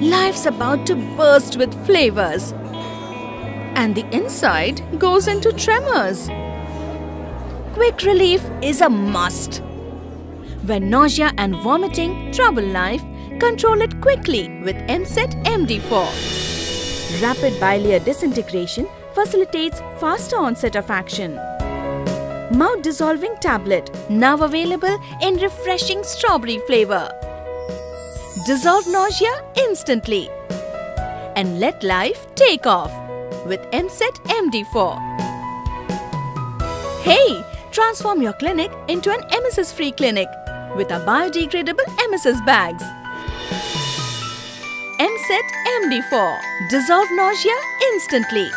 life's about to burst with flavors. And the inside goes into tremors. Quick relief is a must. When nausea and vomiting trouble life, control it quickly with Emeset MD4. Rapid biliary disintegration facilitates faster onset of action. Mouth dissolving tablet now available in refreshing strawberry flavor. Dissolve nausea instantly and let life take off with Emeset MD4. Hey, transform your clinic into an emesis free clinic with our biodegradable emesis bags. Emeset MD4 Dissolve nausea instantly.